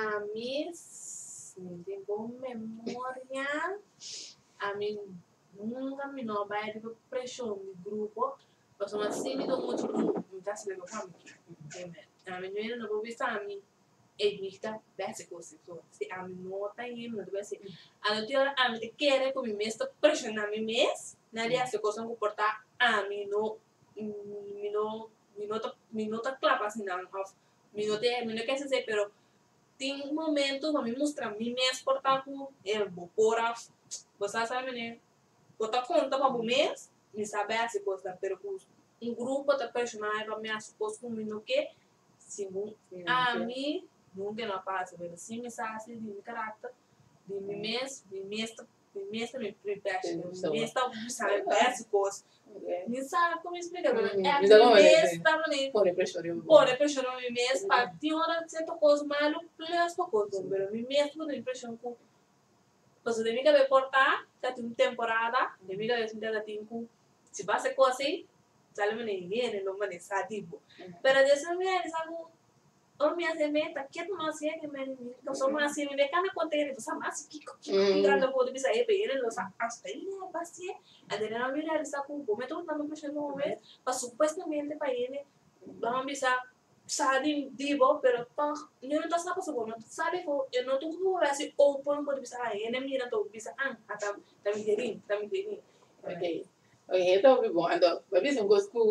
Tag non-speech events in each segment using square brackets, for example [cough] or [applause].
A mim, tem boa memória. A mim, nunca me não vai de pressão de grupo. Mas uma assim me dou muito grupo. Me dá se levar para mim. A mim, não vou ver a mim. Me está básico se so se a mim não tá aí, não deve ser. A não ter a mim te quer com me mesmo pressionar me mes. Na dia se coisa comportar a mim não me não me não tá me não tá claro assim não. Me não te me não quer dizer, pero tem um momento para me mostrar me mesmo portar com el bopora. Você sabe, né? Botar conta para o mês, me sabe essa coisa, pero um grupo de personagens para me as coisas comigo que se a mim nunca não passa, mas se me sabe de caráter, de mim mesmo, de mim mesmo, mi esta é minha primeira vez, minha esta sabe peço coisas, nem sabe como explicar, mas é a primeira. Por impressão, por impressão, minha esta parte hora certo coisas malu, plus por coisas, mas minha esta por impressão com, de que vai temporada, de mim que a tinta, se passa coisa assim, já lhe vem ninguém, não me nem sabe tipo, mas de certa maneira sabe amiyaze me ta ket ma se ke men to so ma se me kana ko tere to sa ma se kiko kira lo bo de bisa e pele lo sa hasta ahí no pasi adena no mira el saco bo me to na no me no ve pa supuestamente pa ele vamos bisa sadin dibo pero pa no tasa pa subo no sale ko yo no tuvo bo así open bo de bisa ene mira to bisa an hata tamiterin tamiterin okay okay então bom ando babis ngo school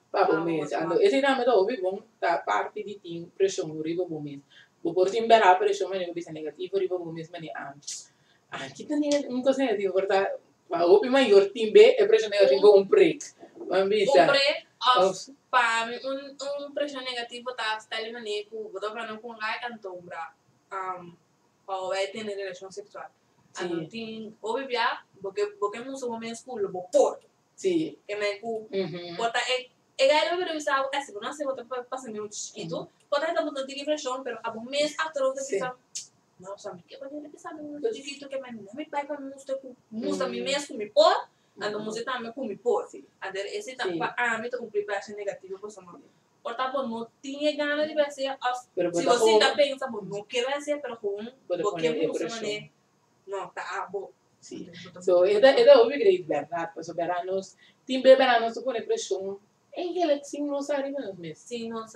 Bago mensen. En is het dan met de hoofd om dat party die team. Bijvoorbeeld in bera persoon men. Ah, kita ni kota, team B, eh persoon negatief om break. Un presión negativo hasta el manejo, bodo para no ponga cantombra. Um, relación sexual. Sí. Porque porque por. Ega ele revisar, é assim, não sei quanto passa meu chiquito, pode estar botando de refreshão, pero há um mês atrás eu pensava, não, sabe, que eu vou revisar meu chiquito, que mas não me vai para mim, estou com música, me mesmo, me pôr, a da música também com me pôr, até esse tá para a mim, com preparação negativa, por sua mãe. Porta, bom, não tinha ganas de fazer, se você ainda pensa, bom, não quero fazer, pero com, porque não sei, não, tá, bom. Sim, então, é da, é da ouvir, verdade, pois o verano, tem bem verano, só com repressão, não não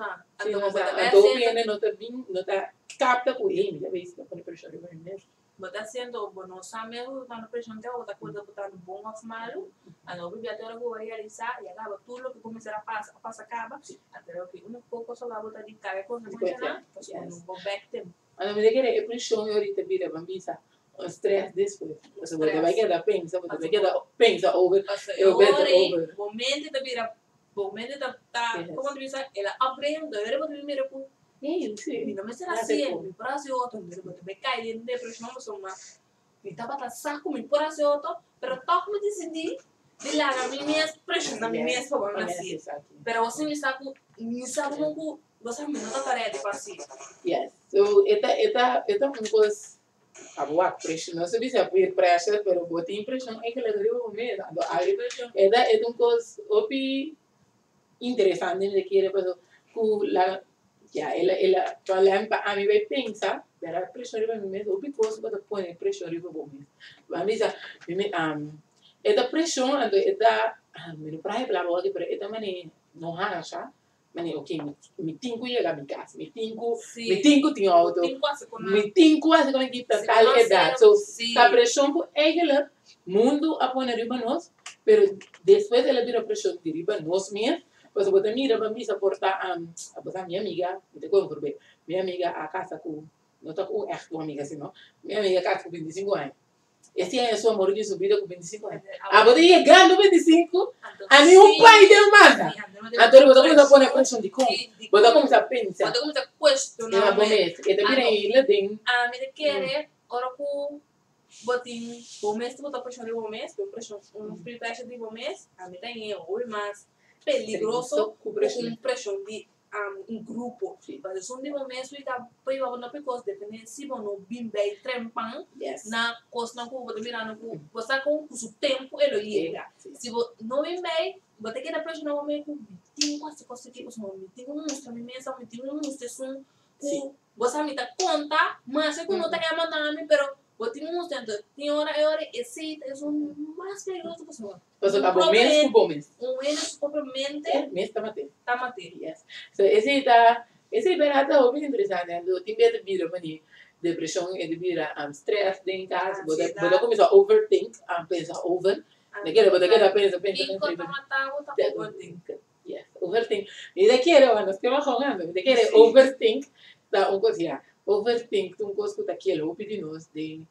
não Então, sendo, viene não tá vindo, não tá capta com ele, já vê se pone pressão ribo mês. bota sendo bom não sabe eu tá no pressão que outra coisa botando bom ou malo. A não vive até eu vou realizar e acaba tudo que começar a passar, a passar acaba. Até eu que um pouco só vai botar de cara com emocional. Pues yes. não vou back them. A medida que é pressão, eu ahorita vira bambisa. O stress depois. Você vai vai quedar pensa, você vai quedar pensa over. Vejo over. momento da vira Bowman'de de ta kontribüsyon ele apreyim de öyle bakın bir bu. Ne yürüyüşü? Bina mesela siyen bir parası yoto. Böyle bakın bir kaydın depresyon mu sonma. Bir tabata sakın bir parası yoto. Pero toh mu decidi? Dilara mi mi es presión na mi mi es como así. Pero vos ni saco ni saco nunca vos a mí no tarea de. Yes. So esta esta esta un cos a boa presión no se dice a pedir presión pero botín presión es que le digo me dando a presión. Esta es un cos opi interessante, de que ele, que la, ya, ela, ela, para a mim vai pensar, era pressão riba mesmo, opi coisa para pôr pressão riba mesmo. Vamos dizer, um, esta pressão, ando, esta, me não praia para boa, pero esta maneira, não arranca, maneira, ok, me, tinco chegar a minha casa, me tinco, me tinco tinha auto, me tinco quase com aqui tal idade, so, a pressão é ela, mundo a pôr riba nós, pero depois ela vira pressão de riba nós mesmo, pues botar mira para mim portar um, a botar minha amiga, me te conto bem, minha amiga a casa com, não está com echt uma amiga assim, não, minha amiga a casa com 25 anos. Esse é sua amor de subida com 25 anos. A botar chegando 25, a nenhum pai deu manda. Então, botar começa a pôr pressão de como, botar começa a pensar. Bota começa a questionar começa, e também ele tem, a mí te quiere, ora ku botin mês, tu botou pressão de bom pressão, um pressure de mês, a mim tem eu, mais peligroso com pressão. um um, um grupo. Sim. Mas um de bom mês, tu tá põe o na pecos, bom no bim bem trempan, Yes. na costa na cuba, mirando com, você com o tempo, ele. Sim. Se você não você tem que dar pressão no momento, tem quase coisa que os homens, tem um monstro, me mensa, me monstro, um, Sim. você me dá conta, mas é que não tá mandando mim, pero botimos tanto senhora agora aceita é o mais perigoso pessoa propriamente menos so esse tá esse berata o bem interessante de vida mani de vida am stress em casa a overthink a pensar over. Daquela boda daquela yes overthink. Que overthink, um coisa que daquele, o pedinos de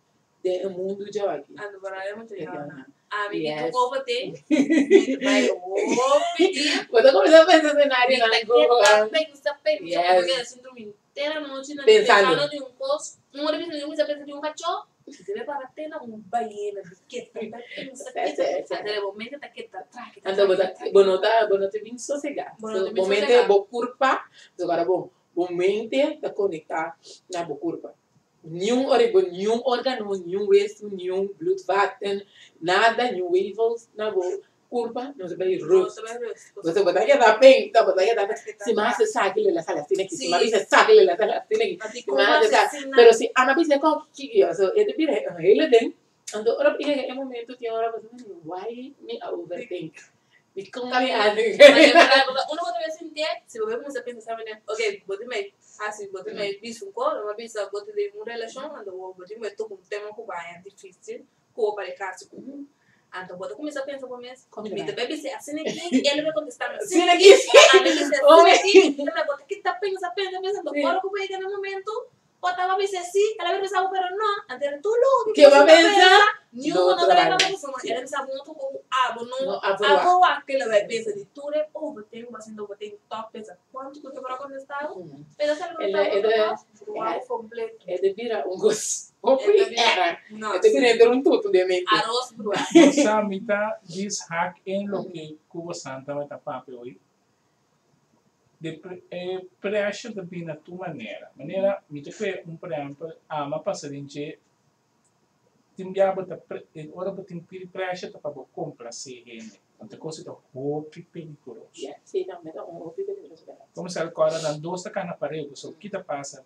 de mundo de aqui. Ando para é muito legal. [laughs] A mim Yes. tu overthink, vai overthink. Quando comecei a pensar cenário na Tá pensa, pensa, porque assim dormir inteira noite na Pensando. de um costo, uma vez pensa de um cachorro, para ter um baiana de que tá pensa Essa, essa. até o momento tá que tá atrás. Então, bueno, tá, bueno, te vim sossegar. Bueno, momento curva, so agora bom, o mente tá conectar na curva. Nenhum órgão, nenhum órgão, nenhum osso, nenhum blutvaten, nada, nenhum waves na curva, não se vai rosto. Você que tá bem, tá que tá bem. Se mais você sabe que ele sabe assim aqui, se Sim. mais você sabe que ele sabe assim aqui. Pero si Ana dice como que so it be hele den ando ora ihe e momento ti ora was why me overthink mi con mi ane Uno cuando ve sentir, si lo vemos a pensar, sabe, ok, bote me, assim, bote me bicho colo, uma bisa bote de uma relação, ando bote me tô com um tema que vai difícil, com para casa com Então, bote começa a pensar Como me vai? deve dizer assim aqui, ele vai contestar. Sim, aqui, sim. A mim diz Oi. assim aqui, ele vai botar que tá pensando, pensando, que vai no momento, Potaba me dice sí, ela veio pensar, pero não, antes tu logo, pensar, nenhum não vai pensar, ela pensa muito com abo, não, abo, aquele vai pensar de tudo, ou vou ter uma sendo vou que eu vou contestar? Pensa que ele é completo. É de vira um gosto. Não, te queria ter um tudo de mim. Arroz brual. Samita diz hack em lo que Cuba Santa vai tapar hoje. De pre, eh, pressure de bem na tua maneira. Maneira, me te foi um exemplo, a uma passarinha timbiaba ta pre, ora botin piri pressure ta para complacer ele. Então, coisa da roupa perigoso. Yeah, sim, não, mas não, opi de vira super. Como se na dois tá na parede, so que tá passa.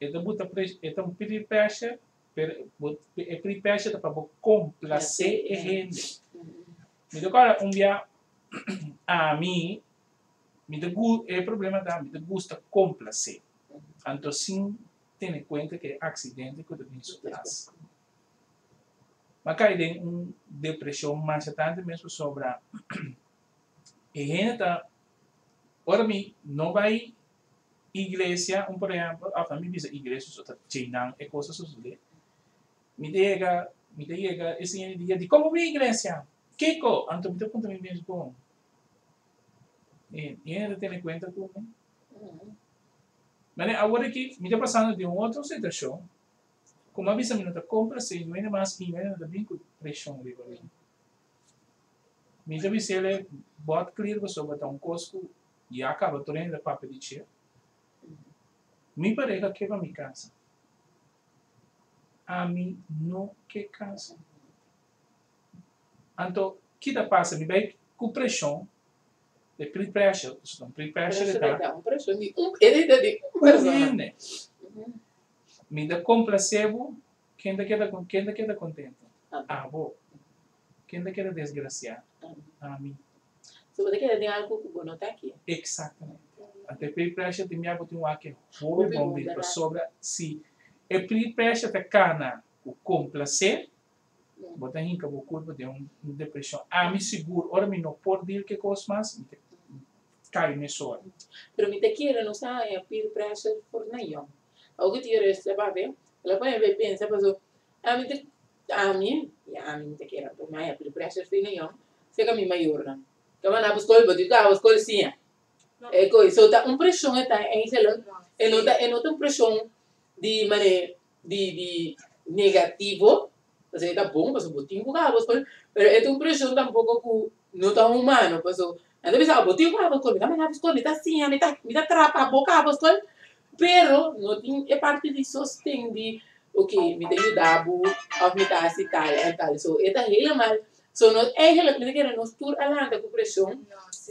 Então, bota pressure, então piri pressure, per, e piri pressure ta para complacer ele. Mi agora um dia a mim me de gu é problema da me de gusta complacer. Então sim ter em conta que é acidente que deve superar. Mas cai de um depressão mais tanto mesmo sobre [clears throat] a gente ora mi não vai igreja um por exemplo a família diz igreja só tá cheinang é coisa só me diga me diga esse dia de como vi igreja Kiko, anto me punto mi bien bom. E e ainda tem conta com Mas agora que me está passando de uma outra situação, como avisa me não tá compra se não é mais e não é da bem com pressão ali ali. Me já se ele bota clear você botar um cosco e acaba tornando da papel de chia. Me parece que vai me casa. A mim não que casa. Então, que da passa, me vai com pressão, de pre-pressure, então pre-pressure Pressure da um pressure de um, ele de um persona. Correndo. Me dá complacebo, quem da queda, con- quem da queda contente? Ah. Ah, bom. Quem da queda desgraciado? A mim. Se você quer ter algo que não tá aqui. Exatamente. Até pre-pressure tem minha botinha aqui, Houve houve bom, para né? sobra, se é pre-pressure te cana o complacer, botar rinca o corpo de um um depressão. A mim seguro, ora me não pode dir que coisa mais, me Kajnesåren. Pero mitä kielen osaa ja piirpäässä fornajon. Onko tiedä papia? La pueden ver piensa, pues, pasó. A mí, a mí, ya a mí te quiero, pues, pero me piirpäässä fornajon. Se que mi mayorna. Que van a buscar, pero tú vas a buscar sí. Ecco, eso da un presión está en celo. En otra, en otra presión de manera, de, de negativo. Entonces, tampoco, pues, un botín jugaba, pero este es un presión tampoco que no tan humano, pues, mas anda bisa botinho com cabo, me dá mais cabo, me dá assim, me dá me dá trapa, boca cabo, pero não tem é parte de sostém de ok, me tem dabo, of me tá assim tal, e tal, so é helemaal So, nós é realmente que nós tur alanda com pressão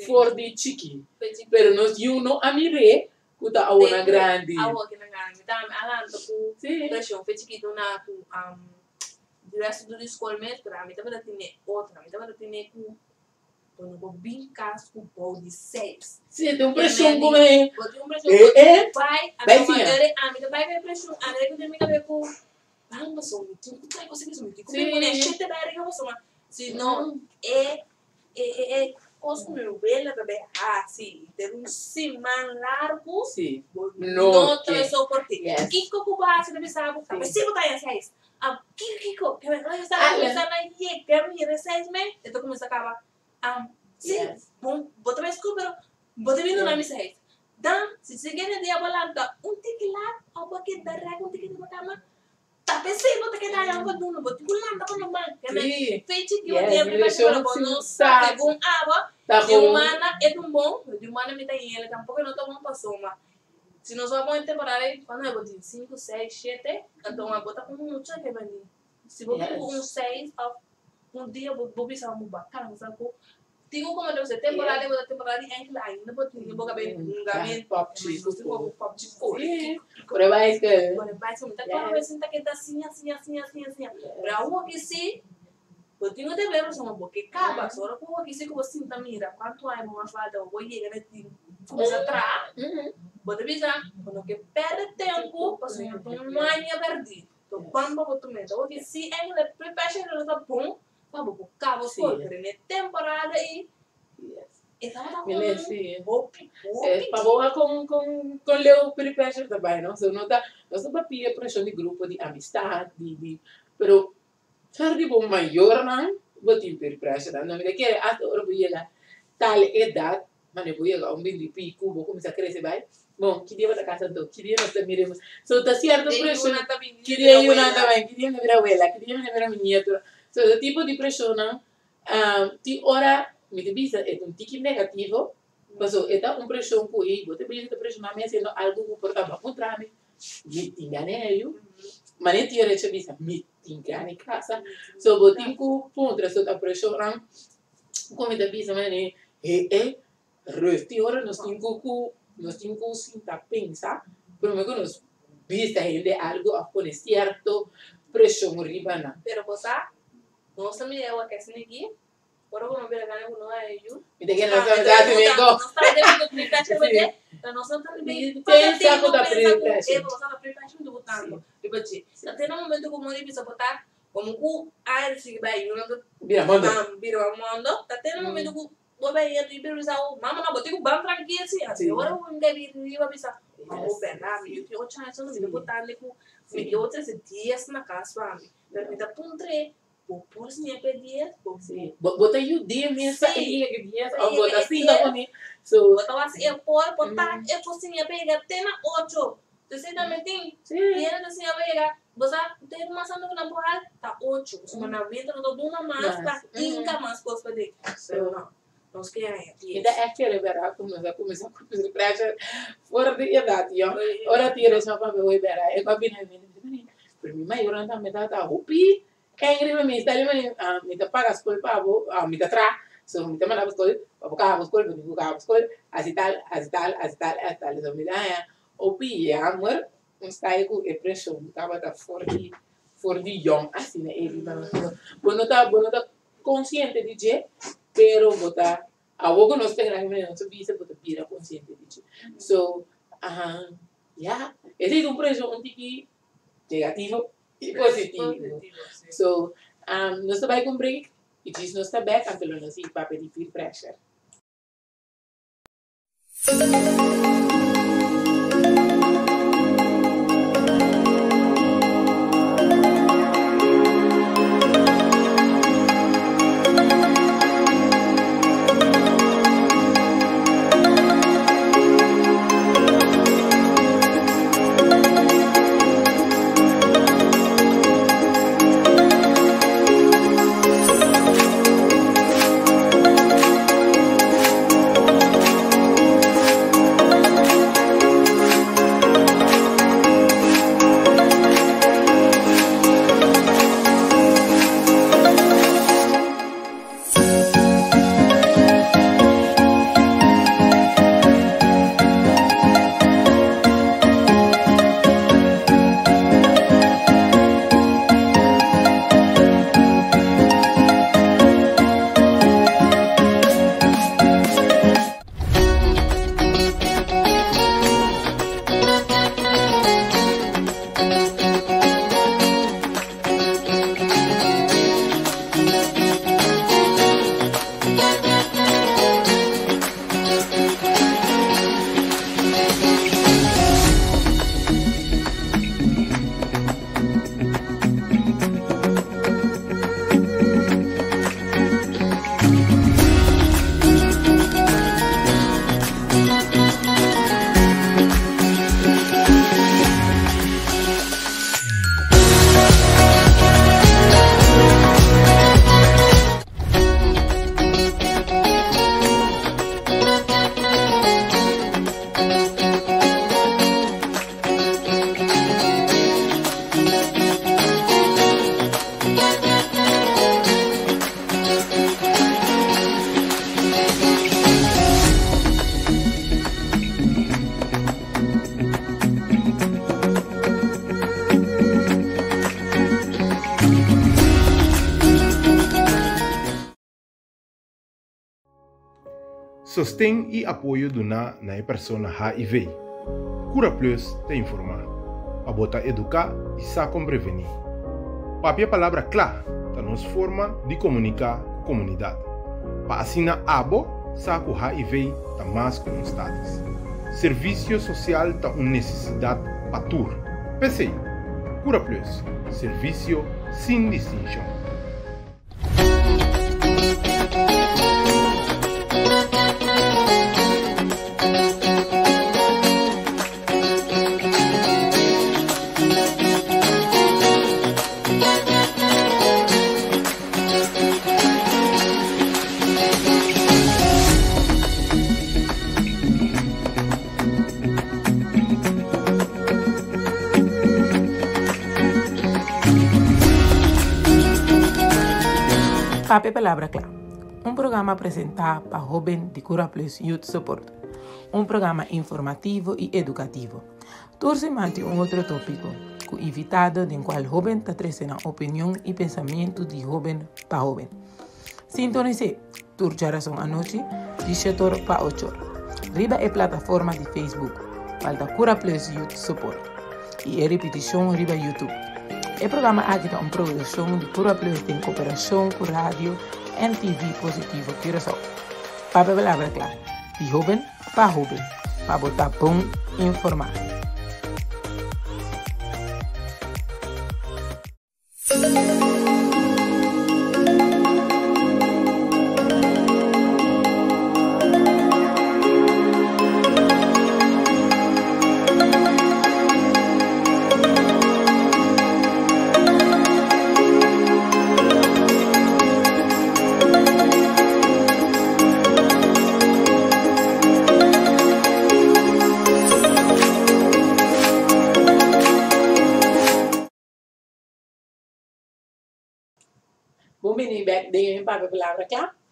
for de chiqui, Pero nós you no amire, kuta awana grande. Awa kinangani. Mitama alanta ku Sim. pressão foi chiquito na ku um o resto do escola mesmo, a mitama da tinha outra, a mitama da tinha ku quando casa com pau de seis. Sim, tem um pressão é. Um pressão. É, é. Vai, a Vai minha sim, maneira, a minha vai ver pressão, a que ver com Vamos, só me tinha que trazer você mesmo. Que Sim. como é chete da você, mas se não é é é coisa meu velha também. Ah, sim, ter um simão largo. Não No, atravessou por ti. Yes. Kiko ko ba sa nabi sa Sim. Mas sigo tayo sa is. Ah, Kiko, Kiko. Kaya nga sa Ah, akin, yeah. sa na ye, kaya mi resize me. Ito ko sa kaba. Um, sim, Yes. bom, bota mais pero bota vindo na mi sa is. Dan, si sige na dia balanta, un tikilat, o bakit darag un tikilat mo kama. Tapi sih, bota kita yang ko dun, bota ko lang ko naman. Kaya Sim. fechi que eu tenho me para deixou falar com aba, Tá de bom. humana é tão bom, de humana me tem ele, tampouco não tão bom para soma. Se nós vamos em temporada, quando eu vou de 5, 6, 7, então eu botar com um check ali. Se vou com um 6, um dia eu vou pensar um bacana, sabe? Deve ser temporada, eu vou dar temporada e ainda ainda vou ter, eu vou caber um gamin, Pop cheese. você vou pop de fora. Sim. Por mais que. Agora vai ser muita coisa, vai sentar que tá assim, assim, assim, assim, assim. Para o que se eu tenho de ver uma boca que acaba, só para o que se que você sinta mira, quanto é uma falta, eu vou chegar a começa atrás, te avisar, quando que perde tempo, passou um manhã perdido. Então, quando eu vou meter, o que se é que prepara ele tá bom, cabo Sim. só, ele é temporada É, boa com, com, com também, não? So, não tá, nós não papia pressão de grupo, de amistade, de, de, pero, ser de bom maior, não? Vou ter Peripécio, não? Não me que até hora vou chegar tal idade, mas eu vou chegar um bem de pico, vou começar a crescer, vai? Bom, casa, então, tá certo pressão. Queria eu também, queria abuela, queria minha Cioè, Sono il tipo di persona ehm, um, die ora mit bisa è un tiki negativo, perché è da un persona cui mm-hmm. io, te bisogna persona mi essendo algo che porta a contrami, mi tingane io, ma ne ti rece bisa mi tingane casa, so botingu certo. puntra sotto persona come da bisa mene e e e, ora nos tingu ku nos tingu sinta pensa, però me conosco vista gente algo a poner cierto presión ribana. Pero cosa nós também é o que se negue. Agora como ver a não é eu. Me tem que nós vamos dar domingo. Nós estamos dentro do preparação de nós estamos também Pensa com a preparação. Você está preparação do botando. Tipo assim, até no momento como ele precisa botar como que a ele se vai, eu não Vira, manda. bam, vira o mundo. Até no momento que vou vai ir e pensar, mama não botei o bam tranquilo assim. Assim, agora eu vou vir e vai pensar, vamos ver lá, eu tenho outra chance, eu não vou botar ali com me deu outras dias na casa. Me dá puntre, é pedir, por Sim. Bota dia Sim. aí é que dia, ou bota é assim, tá é. bom, So, botar assim, eu por assim é pegar até na oito. Você também tem sim. E ele assim, a pegar, você tem uma sanda na porra, tá oito. Você na venda, não dou uma mais, tá inca mais coisa para ter. Eu não, nós queremos. Ainda é que ele verá como nós começamos a a pressão fora de idade, ó. Ora tira essa para ver o Ibera, é para vir na venda. Para mim, maior anda me dá tá rupi, kengri mi tali mani mi ta paga skol pa bo mi ta tra so mi ta mana bo skol bo ka bo skol bo ni ka bo skol asital asital asital asital so mi da ya opi ya amor un stai ku e preso mi ta bata forti forti yon asi ne eri bueno ta bueno ta consciente di pero bota a wo no sta gran no so bi se bota pira consciente di so aha ya ese es un preso un tiki negativo positivo. [laughs] positivo. Sí. So, um, no está con break. It is no está back until no see paper pressure. Sostém e apoio do na na persona HIV. Cura Plus te informa, para botar educar e saber prevenir. Papia palavra clara, tá nos forma de comunicar com a comunidade. Para assinar abo, saco HIV tá mais constates. Serviço social tá uma necessidade para tur. PCI, Cura Plus, serviço sem distinção. Pape Palavra um programa apresentado para jovens de Cura Plus Youth Support, um programa informativo e educativo. Torce mante um outro tópico, com invitado em qual jovem está trazendo opinião e pensamento de jovem para jovem. Sintonize, turja razão à noite, de 7 para 8 horas. Riba é plataforma de Facebook, para Cura Plus Youth Support, e é repetição riba YouTube. O programa é uma produção de Cura Plus em cooperação com rádio NTV positivo Curazao. Palabra clara, de joven para joven, para botar pum informar. bla,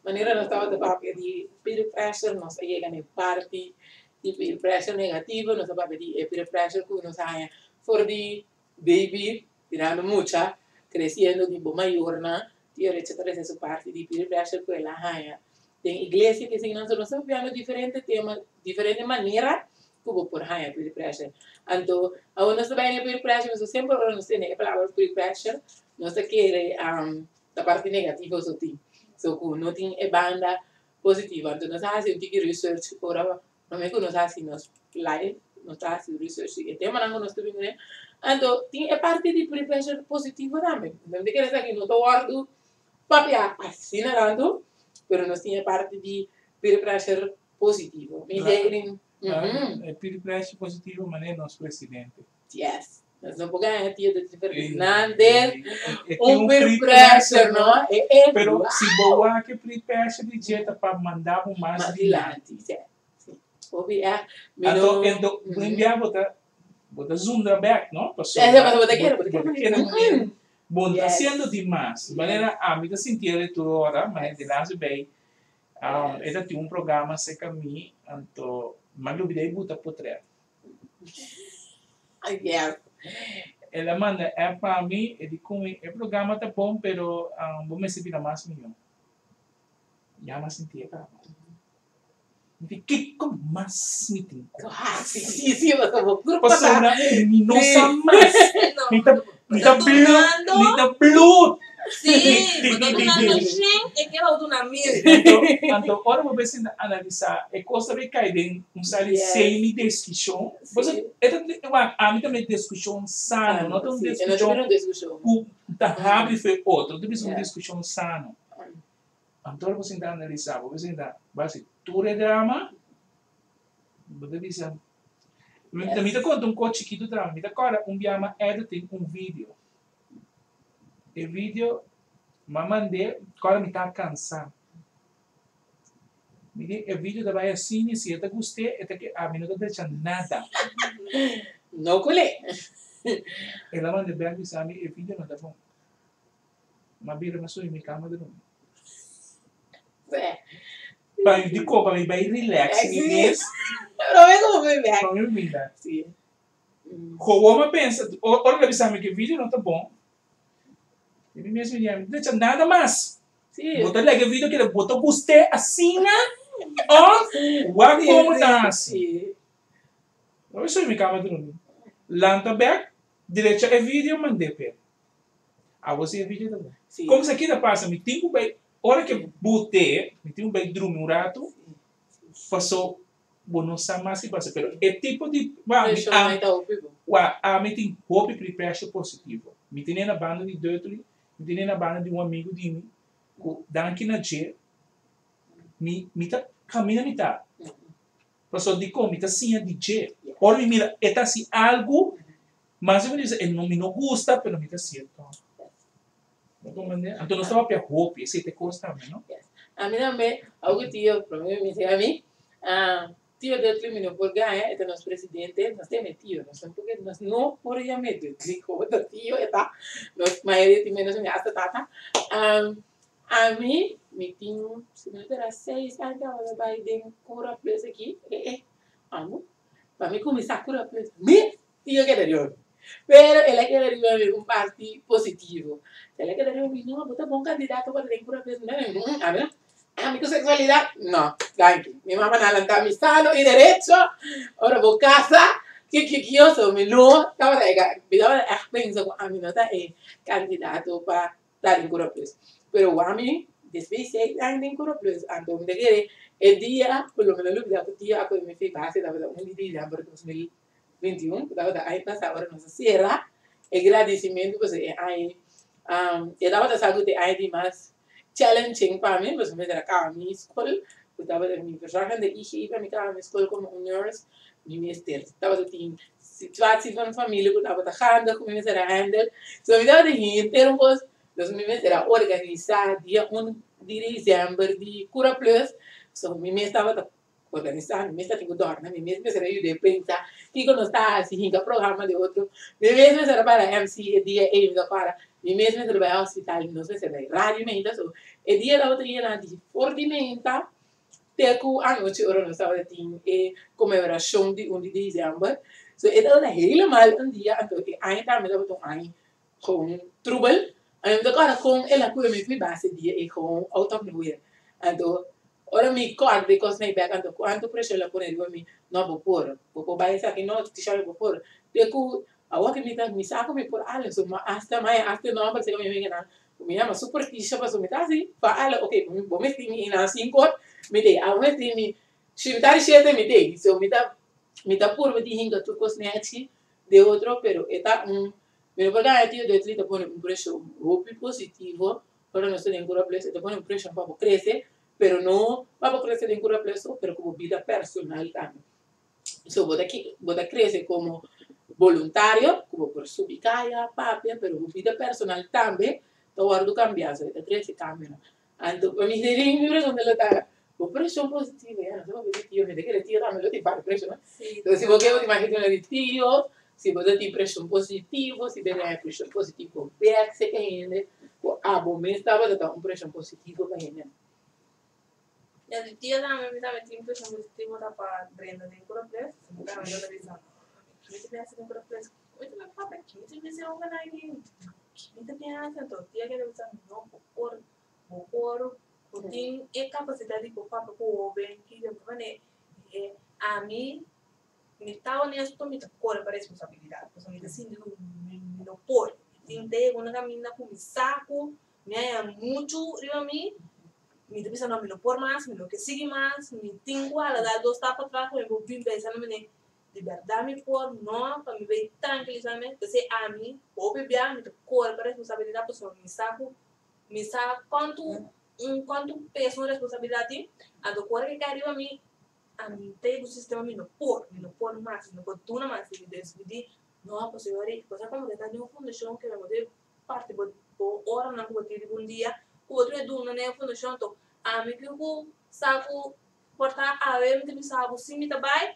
Manera no estaba de papi di peer pressure, no se llega en party, di peer pressure negativo, no se papi di eh, peer pressure que uno sabe, for di baby, tirando mucha, creciendo, tipo mayor, ¿no? Tío, etcétera, es su parte di peer pressure que la haya. En iglesia que signan, nosotros estamos diferentes temas, diferentes maneras, cubo por haya peer pressure. Entonces, aún no se va en peer pressure, nosotros siempre, no se tiene palabra peer pressure, no se quiere um, la parte negativa de ti. So ku no tem é banda positiva. Então nós fazemos um research ora não é que nós fazemos live nós fazemos research e tema não nós temos né então tem é parte de preparation positiva também não tem que dizer que não tô guardo papia assim não pero nós tem parte de preparation positivo. Me dizem É peer pressure positivo, mas é nosso presidente. yes não podemos ganhar tia de É um peer pressure não é é Pero se boa que peer pressure de jeito para mandar um mais. Ovvio, eh, Então, então, enviar bota bota zoom da back, não? Eh, mas bota quero, bota quero. Bom, está sendo demais. De maneira, a mim está sentindo toda hora, mas de lá se bem. Um, Yes. Ela tem um programa se caminho, então, mas eu virei buta por trás. Yes. Ela manda é para mim, ele com o programa tá bom, pero um, vou me servir mais melhor. Já me senti cara. Que como mais me tem. Ah, sì, sì, sì, ma stavo pure Passou na luminosa mais. [laughs] Não, Nita, nita Tô blue, nita blue. Sim, eu tô tomando gin e que eu tô na mesa. Então, ora vou ver se analisar, é coisa de cair em um sali Yes. sem discussão. Você, é uma, a mim também discussão sana, não tem non discussão o da rádio foi outro, deve ser uma discussão sana. Então, você ainda analisar, você ainda, base, tudo é drama, você me Yes. me dá conta um do drama, me dá agora um biama editing um vídeo. E vídeo, mas mandei, agora me está cansado. Me dê o vídeo da vai assim, se eu gostei, é que a mim não deixa nada. [laughs] No culé. Ela manda bem e sabe, o vídeo não tá bom. Mas vira, mas sou em minha cama de novo. Vai di copa, vai vai relax, Eh, mi sì. mies, Lo vedo come me. Sì. Mm. Como pensa, ora que sabe que o vídeo não tá bom. E mi mies me diz, deixa nada mais. Sì. Bota o vídeo que ele botou gostei assim, né? Wat Sim, como sim, tá sim. Não sei me calma drone. Lanta back, direita é vídeo mandei pé. Ah, você é vídeo também. Sim. Como isso aqui da passa, me tempo bem, hora que botei, me tempo bem dormir um rato, passou, bom, não sabe mais se passa, pero é tipo de, va, Pressão a, tá a me tem hope prepare positivo. Me tem na banda de Duttley, Dine na barra de um amigo de mim, o Danki Nadir, mi, mi ta, camina mi ta. Pasó de mi ta sinha de che. Ora mi mira, é e assim algo, mas eu disse, não me não gusta, pero mi ta siento. Então, nós estava para roupa, esse te custa, não? A mim também, algo que para mim, me diz a mim, tío del término Bulgaria, este nuestro presidente, nos tem tío, nós somos porque nós não poria medo, digo, do tío, eta, nós maioria de menos me hasta tata. Um, a mim, me tinha, se não terá seis anos, ela vai dar cura presa aqui, eh, eh, amo, para mim começar cura presa, me, tío que derior. Pero ele é que derior um partido positivo. Ele é que derior, não, bota bom candidato para dar cura presa, não, não, não, não, a mi sexualidad, no, thank you. Mi mamá nalanta mi sano y derecho, ahora por casa, que que yo soy mi luz, estaba de acá, vidaba de expensa con a mi nota e candidato para dar en cura plus. Pero guami, después se da en cura plus, ando me quiere, el día, por lo menos lo que da por día, pues me fui base, daba de un día, por 2021, daba de ahí pasa, ahora no se cierra, el agradecimiento, pues, ahí, um, y daba de salud de ahí, más, challenging para mí, pues en vez de a mi school, pues estaba en mi de iba a mi como mi estaba de team, situatie pues estaba me so me daba de hinter, pues, me organizar, día un, día diciembre, cura plus, so mi me estaba organizar, mi tengo dorna, mi será no está así, programa de otro, mi para MC, para Mi mesmo trabalhava no hospital de inocência, daí rádio me ainda sou. E dia da outra dia, de fortimenta, teku a noite, ora nós estávamos em e comemoração de 1 de dezembro. So, e dat is helemaal een dia, en toen eind daarmee dat we toen eind gewoon troebel. En toen kan ik gewoon, en dan kon ik mijn baas die ik gewoon out of nowhere. En toen, ora mi cord, because my back, en toen, en toen pressure la kon ik me, no, bopor, bopor, bij je zakken, no, t-shirt, bopor. Teku, Agora que me tá pues pues, me saco me por algo, so hasta mai hasta no para que me venga me llama super quisha para so me tá assim, para algo, ok, vou me timi na cinco, me dei, a me timi, shimtari shete me dei, so me tá me tá por me dihinga tu cos neati de outro, pero está um Pero para cada tío de ti te pone un precio muy positivo, para no ser en cura plazo, te pone un precio para crece, pero no para crecer en cura plazo, pero como vida personal también. So, vos crece como voluntario, como por su vicaria, papia, pero un vida personal también, todo va a cambiar, se cree que cambia. Entonces, pues, mis libros donde lo están, con presión positiva, no sé, porque tío, gente que le tira, no lo tiene para presión, ¿no? Entonces, si vos quieres, te imaginas que le dice tío, si vos tenés presión positiva, si tenés presión positiva, vea que se gente, o a ah, vos me estaba de tener presión positiva, pues, la gente. Y a tío, también me da presión positiva para prender el cuerpo, ¿eh? Claro, yo lo he visto quinta me hace comprar fresco. Oye, me papá, quinta me se ahogan ahí. Quinta me hacen tortilla que le usan. No, por, por, porque es capacidad de papá, por ven, quinta, por a mí, me estaba en esto, me corre para responsabilidad. Pues a mí, sin me no puedo. Tinte, una camina con mi saco, me haya mucho arriba a mí mi revisa no me lo por más, me lo que sigue más, mi tingo a la edad dos tapas atrás, me voy bien pensando, me verdad mi por no, para mi ver tranquilizarme, entonces a mí, o bebé, mi te corre para responsabilidad, pues mi saco, mi saco, cuánto, un cuánto peso de responsabilidad tiene, a do corre que arriba a mí, a mí te un sistema no por, mi no por más, mi no por tú nada más, y decidí, no, pues yo haré, pues como que está en una fundación que me voy a parte, por hora no puedo ir un día, o outro é do né fundação to a mi que o saco portar a ver me me sabe sim me tabai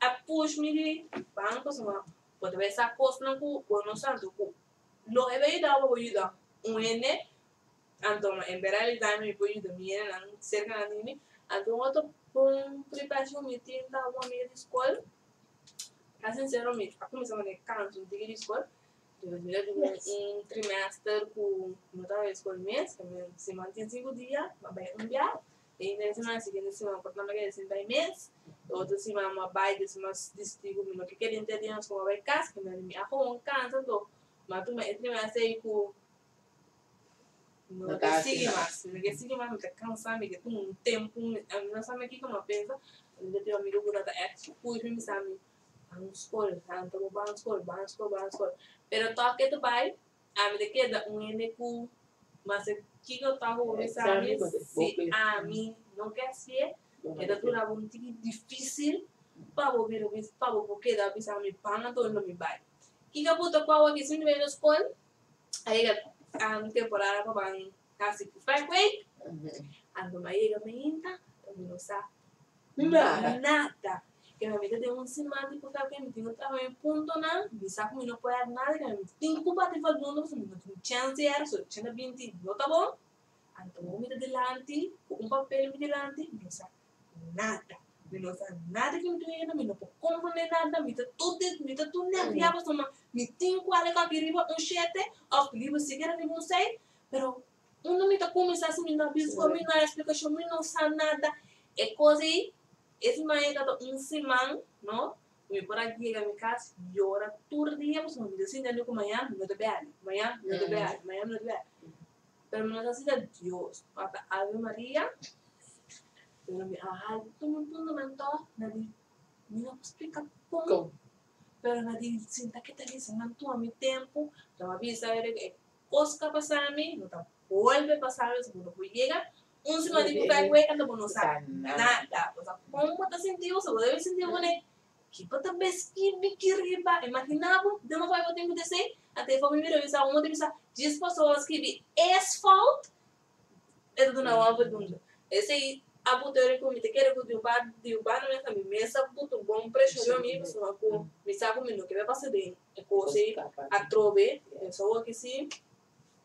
appushmidi ban ko sama potbe sa kosna ku wono santo ku lo ebe da wo yuda uene antono en vera el dame mi pollo de miren nan cerca nan nini antono to pun preparación mi tinta wa mi de escuela tan sincero mi aku mi sama de canto de de escuela de mira de un trimestre ku no ta escuela mes que me se mantiene cinco días va a enviar e na semana seguinte se mantém por que se vai mês, outra semana vai de semana distrigo no que quer entender as como vai casa, que me arruma um canto do, mas tu me trimestre com não que sigue mais, não que sigue mais, me cansa, me que tu um tempo, não sabe aqui como pensa, eu tenho amigo que está ex, puxa me sabe, bang school, tanto bang school, bang school, bang school. Pero toque tu bai, a mí queda un ene ku, mas que Kiko Tahu misalnya si Amin, nongke sih, kita tuh lagu ini difícil, pavo pero mis pavo porque da pisa mi pana todo no mi bai. Kika puto pavo que sin ver school, ahí la um, temporada como van casi five week, ando me llega me inta, no sa nada. Que a vida tem um semana tipo que me trabalho em ponto na bisa que não pode nada que me tenho que bater para mundo você não tem chance era só tinha 20 não tá bom então me de delante com um papel me delante não sabe nada me não sabe nada que me tenho me não pode compreender nada. Me tá tudo me tá tudo nerviado só me tenho qual é que aqui um chete ou livro seguir nem não sei pero um não me tá começando me não bisco me não explicação me não sabe nada. É coisa aí esse manhã que um semana, não? Me por aqui a minha casa, llora todo dia, mas não me dizem ainda que amanhã não te bem, amanhã não te bem, amanhã não te bem. Pero me necesita Dios, Papa Ave Maria. Pero me tu me punto mentor, nadie, me não explica como. Pero nadie sinta que te dicen, man, tu a mi tempo, te va a avisar que cosca pasar a mí, no te vuelve a pasar, seguro que llega, un de ficar güey cuando no sabe nada. O sea, ¿cómo te sentido? Se debe sentir bueno. Que pata beski mikir ba imaginava de uma vai botar de sei até foi me isso uma de bisa diz pessoas que vi asphalt é do não a pergunta esse aí a botar com me que o bar de o bar não é também mesa boto bom preço de mim pessoa com me sabe como que vai passar bem é coisa a trove só que sim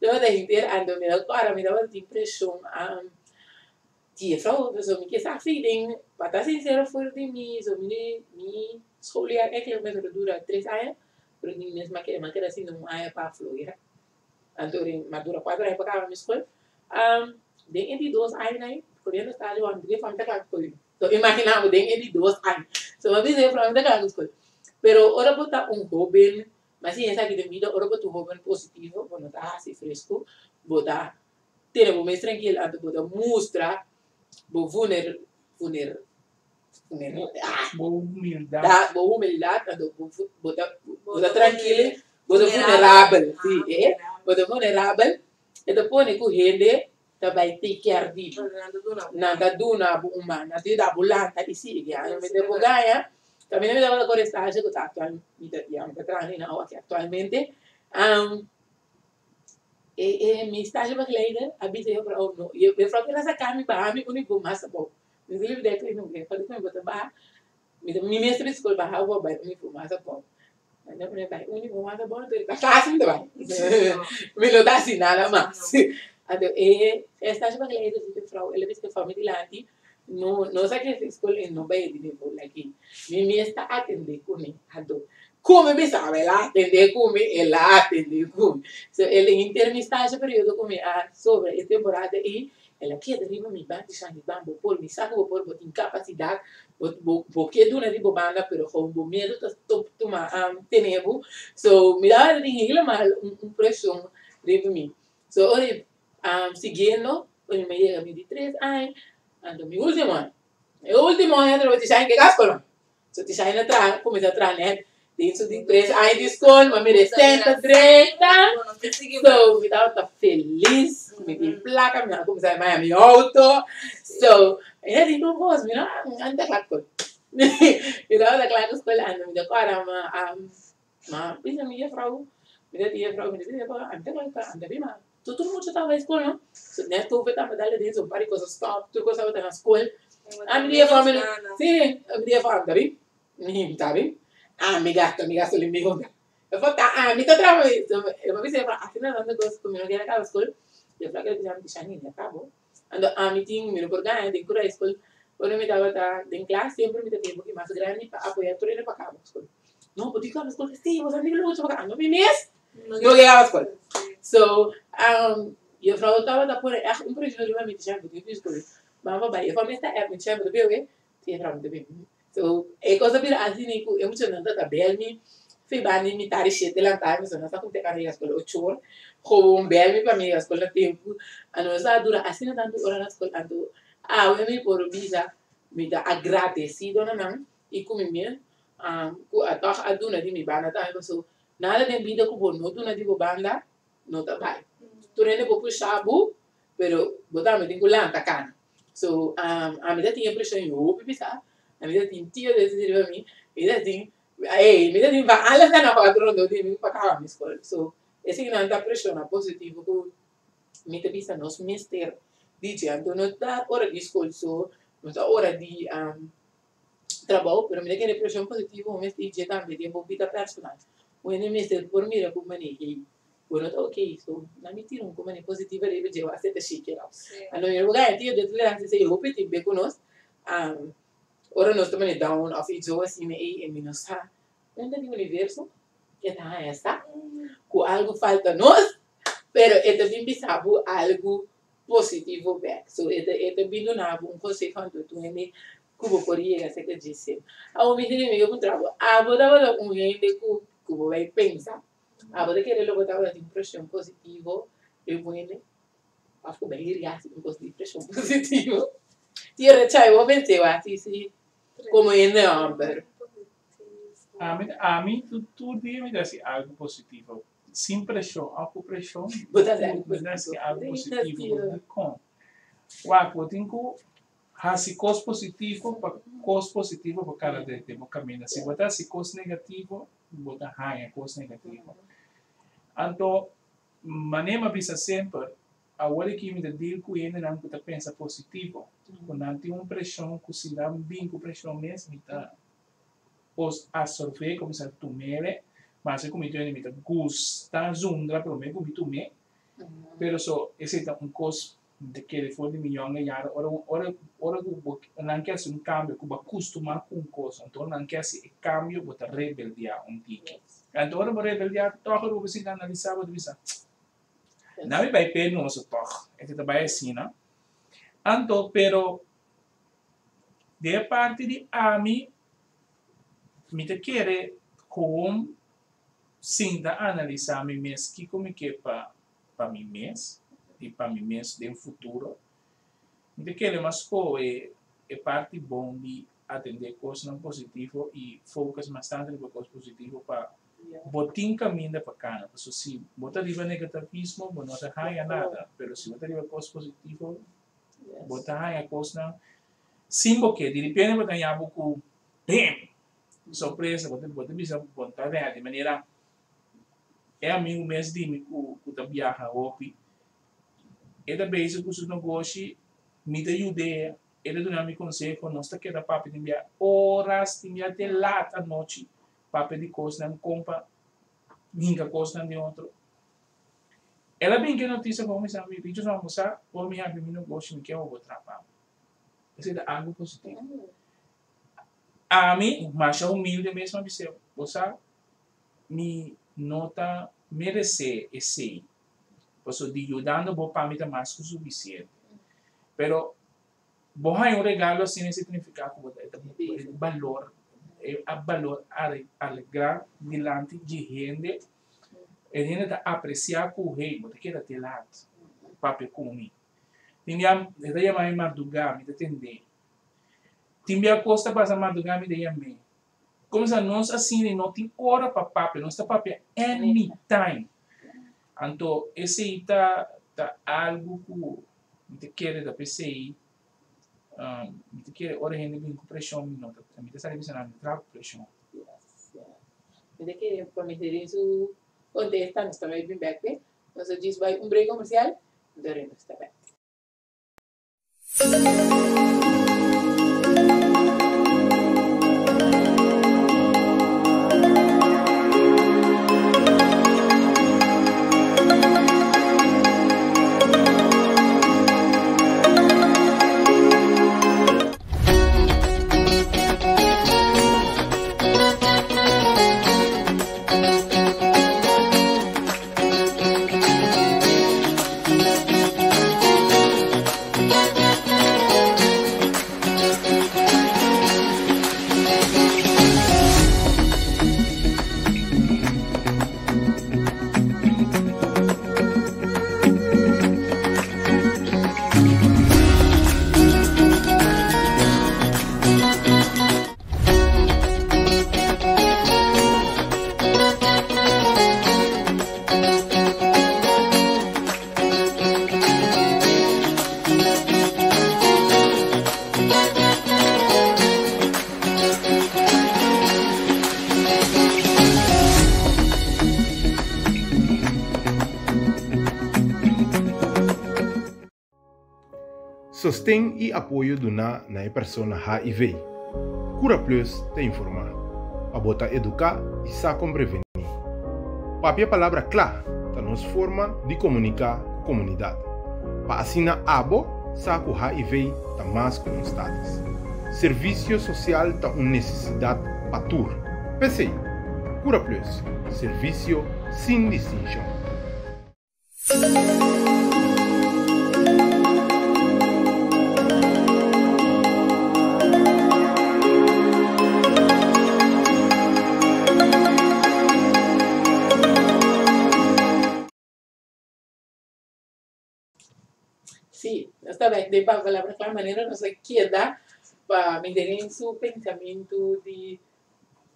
yo de gente, ando, me da cara, me daba de impresión, um, die vrouw, so, me que essa feeling, para estar sincero, fue de mí, so, mi, mi escolar, é que eu me dura três anos, pero ni mesmo que me queda assim, um ano para Florida, ando, me dura quatro anos para cá, me escola, um, dentro de dois anos, né, correndo está ali, eu andei, falta cá, so, imaginava, dentro de dois anos, So, mabisa yung from the Gagus ko. Pero, ora po ta un joven, mas yun sa vida, ora po tu joven positivo, bueno, ta si fresco, bota, tiene po mais tranquilo, anto bota mustra, bo vuner, vuner, vuner, ah, humildade. da, bo humildad, anto bo, bota, bota Bota tranquilo, bota vulnerável. sí, eh, bota vulnerável, e depois ne ku hende, ta vai take care di, Fernando Duna. nada duna bu umana ti da bulanta di sigi ano mi devo gaya también me daba con stage que actual ya me trani na que actualmente. Um e e mi stage ba leida abite eu para no eu eu falo que essa cami ba mi uni bu massa bo dele de que não que falo que me bota ba mi mi mestre escola ba hawa ba uni bu massa bo mas não me vai uni bu massa bo de classe me vai me lo dá assim nada mais Ado, [laughs] eh, esta je begeleid dat de vrouw, ele wist de familie lanti, no, no sacrifice school en no bij die niveau lagi. Mi mi sta atende kuni, ado. Come mi sabe la atende come e la atende come. So, ele intermistage periodo come a sobre e temporada e ela chiede riba mi bandi shani bambo por mi saco por bot incapacidade bo bo que do na ribo banda pero com bo medo ta top tuma um, tenebu so mi dava di hila mal un, un pressão riba mi so ora um, seguindo, quando me llega a 23 anos, cuando mi último año, el último año de los 26 que gasto, so 26 atrás, comencé a trabajar, dentro de empresa, aí desconto, mas me receita direita, so, estava feliz, me vi placa, me comecei a Miami auto, so, ainda tem um voz, me não, ainda claro, me dava da claro escola, ainda me deu cara, mas, mas, pensa minha frau, me deu dia frau, me deu dia frau, ainda claro, ainda bem mal, ma. Todo mundo estava na escola, não? So, né, tu vê, tava dali dentro, um par de coisas stop, tu coisa na escola. A minha família, sim, a minha família, tá bem? Tá bem? Ah, mi gasto, mi gasto. Eu falei, tá, ah, mi tá trabalhando. Eu falei, você fala, assim, não, não, gosto comigo, não quero acabar a escola. Eu falei, que já me deixa nem, acabou. Ando, ah, mi tinha, não por ganhar, tem cura a escola. Quando eu me dava tá, em classe, sempre me teve um pouquinho mais grande para apoiar tudo ele para a escola. Não, porque a escola, sim, você não luta para acabar. Não, mi mês, eu ganhava a escola. So, eu eu tava da por, ah, um projeto de uma me deixar, eu tive escola. Mas, vai, eu falei, esta é, me deixar, eu vi, tinha falado, eu vi. So, e cosa bir asi ni ku emu chana ta bel mi fi bani mi tari shete lan tari so na sa kun te kare ya skola ochor ko un bel mi pa mi ya skola tempo. Ano sa dura na tanto ora na skola tanto a we mi por visa mi da agradecido na nan e ku mi mi um ku ata aduna di mi bana ta so nada de vida ku bo no na di banda no ta bai tunene po pou shabu, pero botar me din kulan takana. So, um, a medida tinha pressão em roupa, pisa, a medida tinha tio desse tipo de mim, a medida tinha, ei, a medida tinha, vai, alas na quadra, não deu de mim, para cá, minha escola. So, esse que não tá pressão, na positivo, tu, me te pisa, nós mister, dice, então, não tá hora de escola, so, não tá hora de, um, trabalho, pero me tem pressão positiva, mas dice, também, tem uma personal. O inimigo, por mim, é como bueno, tá ok, so, na me tira um como é positiva, ele vai ser até chique lá. Ano, eu vou ganhar tio de tolerância, se eu vou pedir bem conosco, um, Ora nós estamos down of idzo assim me e me nos ha. Onde no universo que tá essa? Com algo falta nós, pero é também bisabo algo positivo back. So é é também não há um conceito quando tu é kubo poria que que disse. A o me dire me eu trago. A boda boda um gente ku kubo vai pensar. Ah, perché nel luogo dava impression positivo e buone. Afco beh, i ragazzi con questo impression positivo. Io cioè, ho pensato, sì, come in number. Ami, ami, tu, tu dimmi dasi algo positivo. Sin pressione, algo pression, tu dimmi pressione. Dasi algo positivo. Com. Qua, potinku, hasi cos positivo cos positivo para cada de de caminho. Se botar se cos negativo, botar hanya cos negativo. Anto manema bisa sempre agora que me deal com ele não que pensa positivo quando tem uma pressão que se dá bem com pressão mesmo tá os absorver se tu mere mas é como eu me gusta zundra pelo menos como tu me pero so esse é um cos de que ele foi de milhão de ora ora ora não quer um cambio que vai acostumar com coisa então não quer esse cambio botar rebeldia um tique então ora rebeldia toca o que se analisava de vista Nami vai pe no so toch. Ito também assim, não? Anto, pero de parte de ami, me te quere com sinta analisar mi mês que como que para para mi e mi mês de futuro. Me te quere mas é é parte bom de atender coisas não positivo e focus bastante no coisas positivo para botín caminha para cá. So, se bota arriba negativismo, não te haya nada. Pero se bota arriba coisa positivo, bota haya coisa Simbo que, de repente, bota haya buku, bam! Surpresa, bota, bota bisa botar de maneira é a mim o mês de mim que que viaja opi. É da base que o negócio me da ideia, ele dá me conselho, nós está querendo papo de enviar horas, de até lá à noite papel de coisa, não compra minha coisa de outro. Ela bem que notícia como me sabe, vídeos vamos almoçar, ou me abre no gosto me quer o trabalho. Isso é algo positivo. A mim, mas é humilde mesmo, você, você me nota merecer esse, posso de ajudando vou para mim mais que o suficiente. Pero, vou um regalo assim, significa que valor a valor alegrar delante de gente e gente apreciar com o rei, porque era de lado, papo comigo. Tinha, ele mais madrugar, me atender. Tinha costa para madrugar, me me. Como se nós assim, não tem hora para papel, nós está papel anytime. Então, esse está tá algo que me quer da PCI, um, me quer hora rende com pressão, não, me está selecionando, trago pressão. Yes, yeah. Ainda que para meter isso, contesta, nós também bem back, né? Nós diz vai um break comercial, daremos também. Apoio do na na persona HIV. Cura Plus te informa. A botar educar e saber prevenir. Papia palavra clara, tá nos forma de comunicar com a comunidade. Para assinar abo, saco HIV tá mais constados. Serviço social tá uma necessidade para tur. PCI. Cura Plus. Serviço sem distinção. De para para não sei que dá para manter seu pensamento de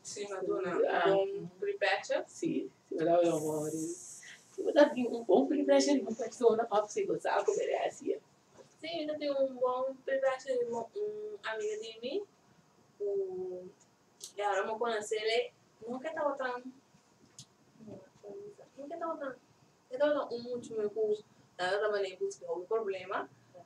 Sim, Madonna. Ah. Um prepete. sim, se vai dar um amor. Se dar um bom privilégio de uma pessoa off se gostar como merece. Sim, ainda tem um bom prepete de uma um amiga de mim. O... E agora eu conheci ele. Nunca estava tão. Nunca estava tão. Então, um último curso. Nada da maneira que eu o problema.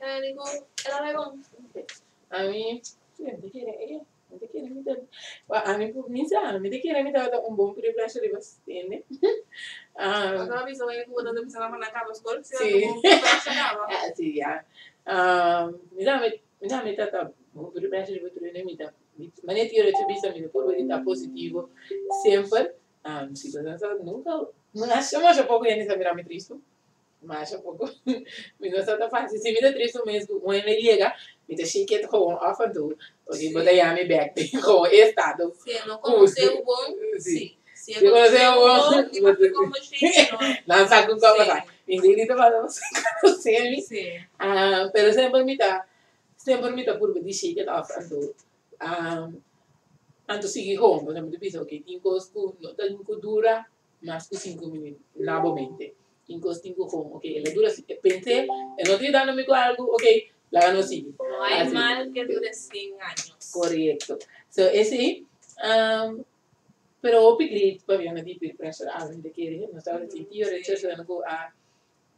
El Aragón. El Aragón. A mí, ¿quién te quiere ella? ¿No te quiere? A mí, minsan, te quiere invitar un bom privilégio de você, entende? Ah, agora [laughs] me sonha que quando eu pensava na. Ah, sim, já. De Mas pouco, me não está fácil. [laughs] [laughs] [laughs] Se me dá triste mesmo, um ele chega, me dá chique com off and do, porque vou dar me back, com estado. Se não conhecer o bom, Sim. Se Se conhecer o bom, não como Lançar com como vai. Ninguém está falando semi. Sim. Ah, pero sempre me tá, sempre me tá por dizer que estava falando. Ah, anto seguir home, por exemplo, tu pensa, ok, cinco escu, não cinco dura, mas com cinco minutos, labamente. incostigo home, ok, la dura pensé, no estoy dándome algo, ok, la gano sigue. No hay Así. mal que dure 100 años. Correcto. So, ese, um, pero o pigrit, pavia na dipi pressure ave pues, pues, de kiri, no sabe si tio recherche na ko a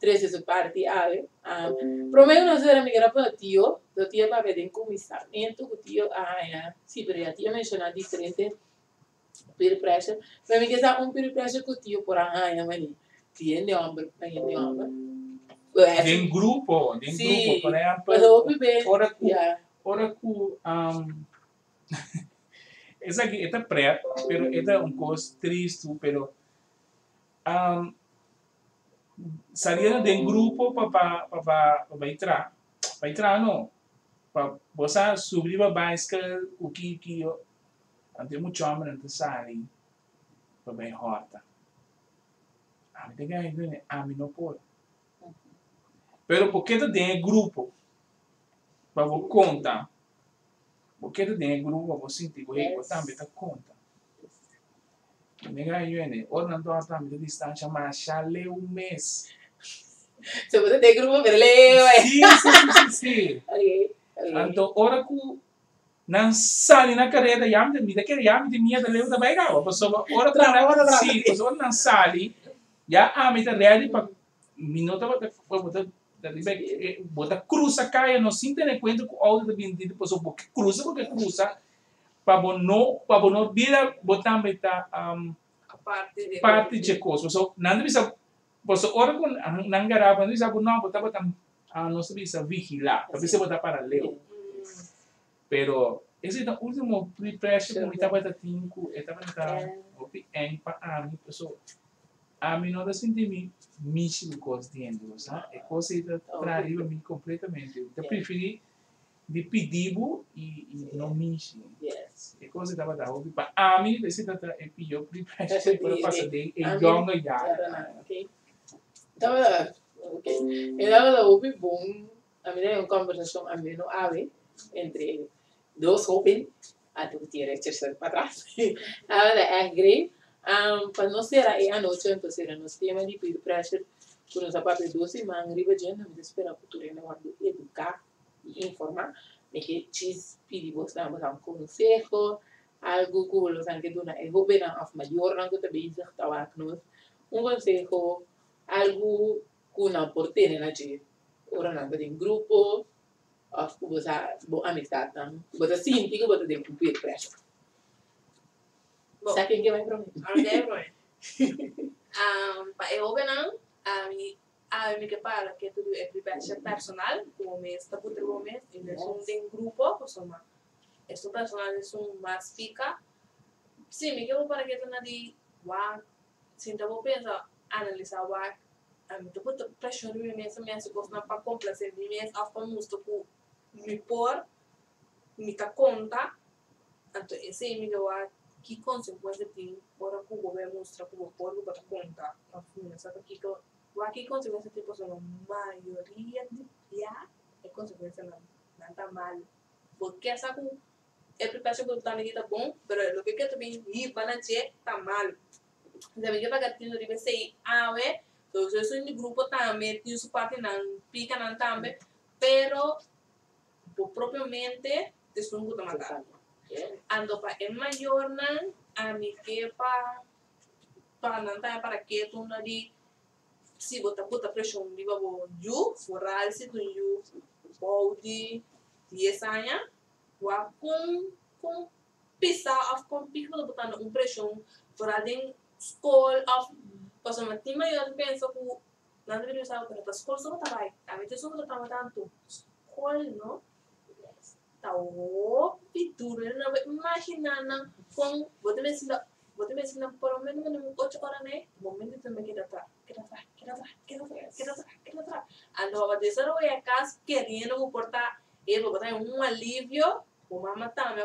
tres esa parte a ah, ave. Um, promeo no será mi gran tio, do tio va a ver en comisamiento, que pues, tio a ah, ya, si pero ya tio menciona diferente peer pressure, pero mi que está un peer pressure que tio por a ya mani. Tiene hombre, tiene hombre. Den grupo, den Sim. grupo, por exemplo, ora ku, ja, ora ku, um, essa aqui, esta preta, pero é um coisa triste, pero um, saliendo den grupo para para para entrar, para entrar não, para você subir a bicycle, o que que eu, ante muito homem não sai, para bem horta. A que ir, a mim não pode. Pero porque tu tem grupo para você contar. Porque tu tem grupo para você sentir que Yes. você também tá conta. Nega eu ora não tô também de distância mas já leu um mês. se você tem grupo, eh. Sim, sim, sim, sim. Ok, ok. Então, ora que não sai na carreira, já me me daquele já me tinha de leu também cara. Pessoa, ora ora tra- sim, pessoa não sai, Ya ah, a mitad real para minuto eh, bota cruza caia não se tem conta com o oh, dependente por pues, isso porque cruza porque cruza para não para não vira botar meta um, parte de parte de coisas so nando bisa por isso ora com nangara pues, quando bisa pues, não botar botar ah, a nossa bisa vigilar para bisa botar para leo. Pero esse é o último preparação que estava tendo estava tendo o que é para mim pessoal [laughs] a mim não dá sentir me mishi o cos dentro sabe é coisa que traiu a mim completamente eu É. preferi de pedido e, e não mishi Yes. [laughs] é coisa que estava da opi pa a mim esse tá é pior pre-pressure para passar de A é mim- longa Ja, já dan, ok. Estava lá, houve bom, a minha uma conversação a mim no ave, entre dois jovens, a tu tira terceiro para trás. Estava da agri, Um, pa nós será e a noite de pedir pressure por nossa parte doce mas arriba gente não espera educar e informar me que diz pedir você dá um conselho algo que los que rango algo que aporte na gente ora não tem grupo of que você boa amizade não você sente que Quem que ya bro. Um, pa eu não, a mim a mim que para que tudo é preparação personal, como me está por o mês, e é um tem grupo, pues uma. Esto personal é um mais fica. Sim, me quero para que tu na di wa, sinta vou pensar, analisar wa, a mim tu puto pressure me mês, me que não para complacer me mês, af para mostrar que me por, me tá conta, então esse me deu a que consequência tem ora que o governo mostra que o povo bota conta na fina sabe que que o que consequência tem pessoa maioria de já é consequência não não tá mal. Porque essa com é preparação que tá aqui tá bom mas o que que também ir para dizer tá mal. Deve que pagar tinha de ser ah é então se isso no grupo também tem su parte não pica não também pero por propriamente desungo tá matar Ando pa enmayornan ami ke pa pa nanta para ke tu nari si bota puta presión liba bo yu foral si tu yu body 10 años wa con con pisa of con pico de botando un presión foral den school of cosa matima yo penso que non deveria usare per la scorsa volta vai avete solo tanto scuola no tao pituro na imagina na kung bote me sila bote me sila por lo menos me ocho horas ne. Momento te me queda atrás queda atrás queda atrás queda atrás queda atrás queda atrás a de cero voy a casa queriendo comportar e vou botar um alívio o mama tá me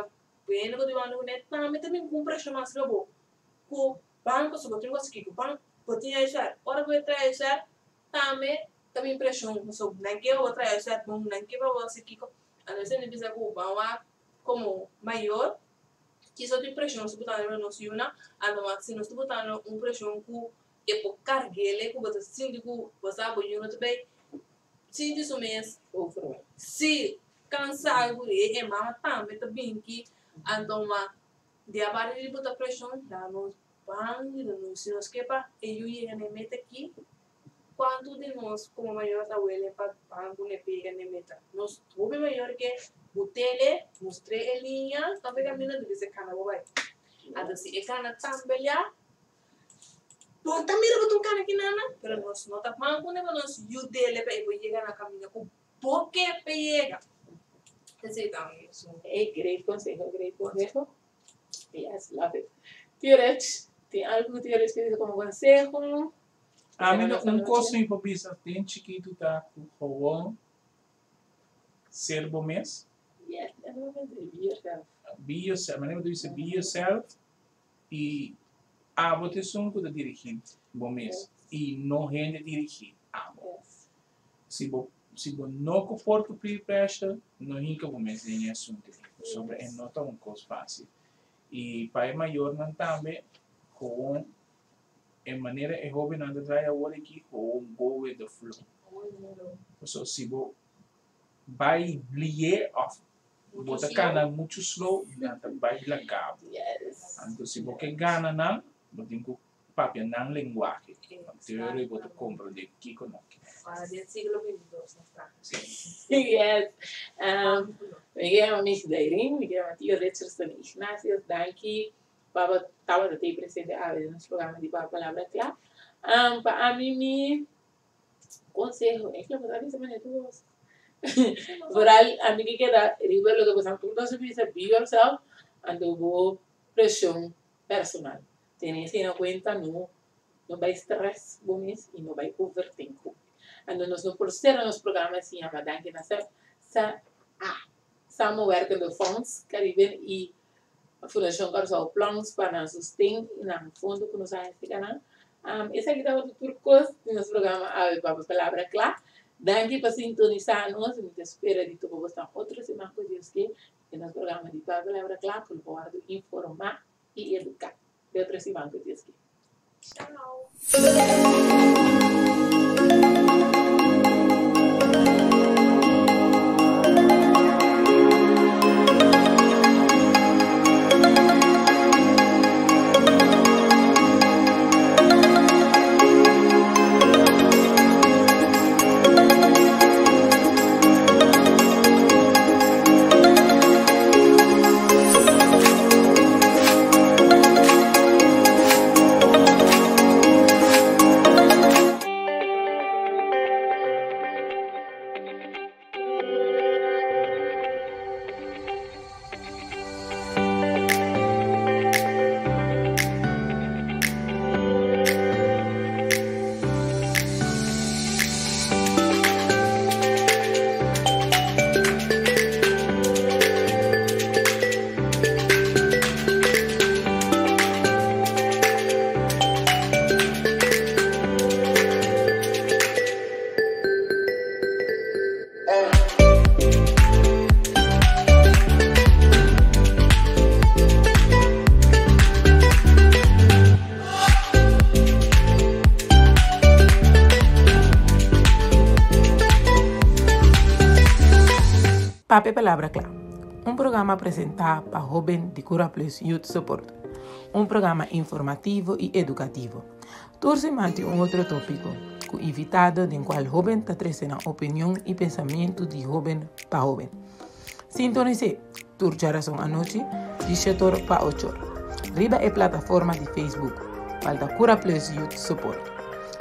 vendo que eu ando né tá me também com pressão mais lobo com banco só botinho com banco botinho aí já hora vou entrar já também também pressão so não que outra é certo bom não que para você kiko a não ser nem com o como maior que só tem pressão se no nosso yuna a não se nós botar um pressão com e por carguele com você síndico você sabe o yuna também síndico isso mesmo. Se cansado e é mama também também que então de a barra de botar pressão dá nos pang no se nos quepa e eu ia ne meta aqui quanto de nós, como maiores abuelas, pagam com pega na meta. Nós, o maior que o tele, mostrei em linha, também caminha de vez em quando, vai. Então, se é cana tambelha, tu tá mira com tu cana aqui, nana, pero nós não tá pagando com nós, e o tele, para eu chegar na caminha, com porque pega. Então, isso é um grande conselho, um grande conselho. Yes, love it. Tienes, tem algo que tienes que dizer como consejo? A mim, Essa nossa curso em Popisa tem chiquito com o ser mês. Yes, normalmente be yourself. Be yourself. Maneira de dizer be yourself. E a votação que dirigir bom mês. E não rende dirigir. Yes. Se você se você não comporta o peer pressure, não hinca bom mês em assunto. Sobre é não tá um coisa fácil. E pai maior não também com en manera e jovem não atrai a hora que ou go with the flow. So si bo by lié of bota kana mucho slow na by la cabo. Yes. Anto si bo que gana na papi nang lenguaje. Teoría y bota compro de [laughs] Yes. Um, me llamo Miss Dairin, me Tío Richardson Ignacio, Danki. बाबा होते प्रसिद्ध आवेदन programas tipo la palabra clave. Um, para mí, mi consejo es que pasar esa manera tu voz. [laughs] Por ahí, a mí que queda, River, lo que pasamos, tú no supiste, be yourself, and hubo presión personal. Tenés que tener en cuenta, no, no va a estrés, bomis, y no va a overthink. Cuando nos por ser en los programas, se llama Dan que nacer, sa, a, sa moverte de fondos, cariben y a Fundação Carsal Plans para sustain na fundo que nos explicado. Um, essa aqui dá outro turcos nos programa a Baba Palavra Clara. Danke para sintonizar-nos. Me espera de tu gostar outra semana com Deus que no programa de Baba Palavra Clara, que eu informar e educar. De outra semana com Deus que. Tchau. Pape Palabra Clara, un programa presentado para joven de Cura Plus Youth Support, un programa informativo y educativo. Torce mante un otro tópico, con invitado del cual joven está la opinión y pensamiento de joven para joven. Sintonice, turchara son anoche, 17 para 8 Riba e plataforma de Facebook, para Cura Plus Youth Support.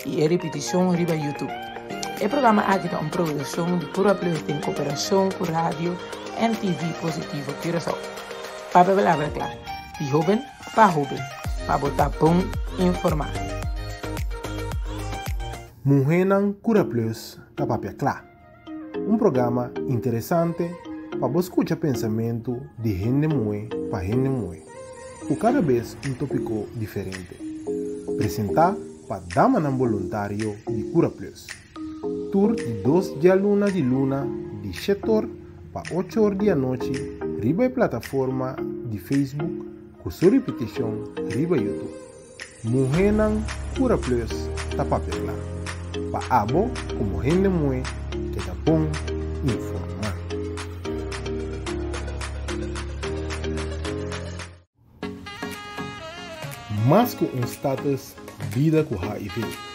Y e repetición riba YouTube. O programa aqui é uma produção de Cura Plus em cooperação com a rádio MTV Positivo Curaçao. Para palavra clara, de jovem para jovem, para botar bom informar. Mujenan Cura Plus Capapia Clá. Um programa interessante para você escutar pensamento de gente mue para gente mue. O cada vez um tópico diferente. Apresentar para Dama Voluntário de Cura Plus. Tour de 2 de luna de luna de 7 horas para 8 horas da noite, riba a plataforma de Facebook, com sua repetição, riba YouTube. Mujenan Cura Plus tapa perla. Pa abo como gente mue que tá bom informar. Mas com um status vida com HIV.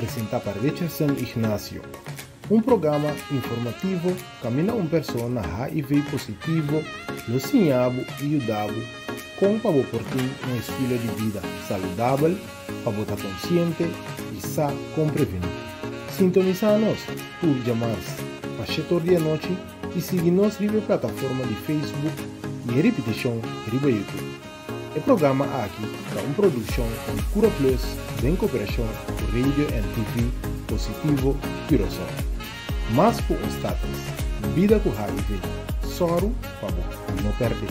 Apresenta para Richardson Ignacio. Um programa informativo camina uma pessoa HIV positivo, no sinhabo e ajudado com para portar um estilo de vida saudável, para estar consciente e sa com prevenir. Sintoniza-nos por chamar-nos para 7 da noite e seguir-nos na plataforma de Facebook e repetição riba YouTube. O programa aqui é uma produção de Cura Plus em cooperação Radio and TV Positivo Curaçao. Mas por status, vida com HIV, soro para não perder.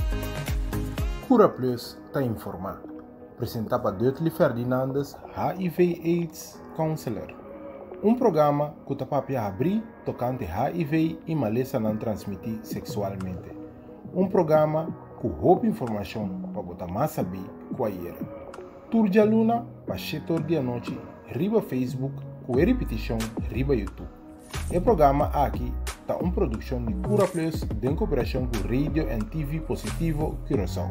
Cura Plus informado. Apresentado por Dutli Ferdinandes, HIV AIDS Counselor. Um programa que está para abrir tocante HIV e maleza não transmitir sexualmente. Um programa com roupa informação para botar mais saber qual era. Tour de aluna para 7 horas da noite, riba Facebook, com repetição riba YouTube. O programa aqui está uma produção de Cura Plus em cooperação com Radio and TV Positivo Curaçao.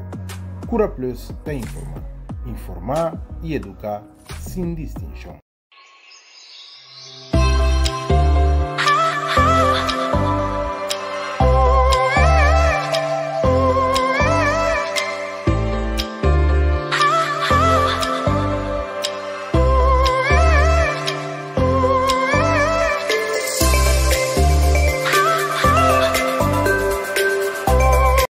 Cura Plus informar, informar e educar sem distinção.